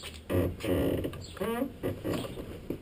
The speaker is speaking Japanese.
はあ?